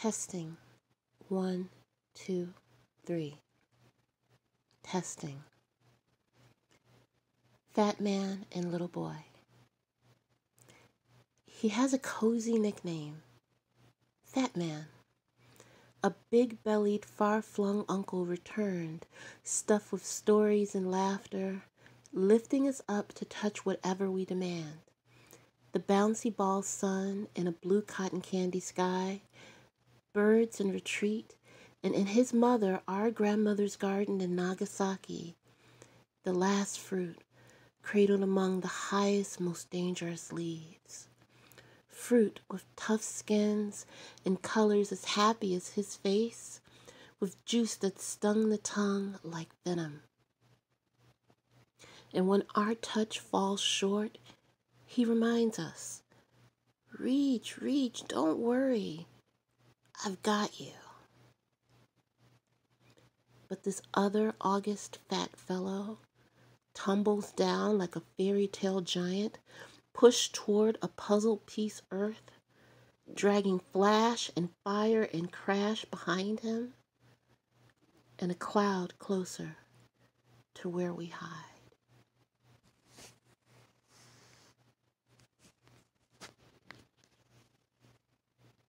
Testing. One, two, three. Testing. Fat Man and Little Boy. He has a cozy nickname Fat Man. A big bellied, far flung uncle returned, stuffed with stories and laughter, lifting us up to touch whatever we demand. The bouncy ball sun in a blue cotton candy sky, birds in retreat, and in his mother, our grandmother's garden in Nagasaki, the last fruit cradled among the highest, most dangerous leaves. Fruit with tough skins and colors as happy as his face, with juice that stung the tongue like venom. And when our touch falls short, he reminds us reach, reach, don't worry. I've got you. But this other August fat fellow tumbles down like a fairy tale giant, pushed toward a puzzle piece earth, dragging flash and fire and crash behind him, and a cloud closer to where we hide.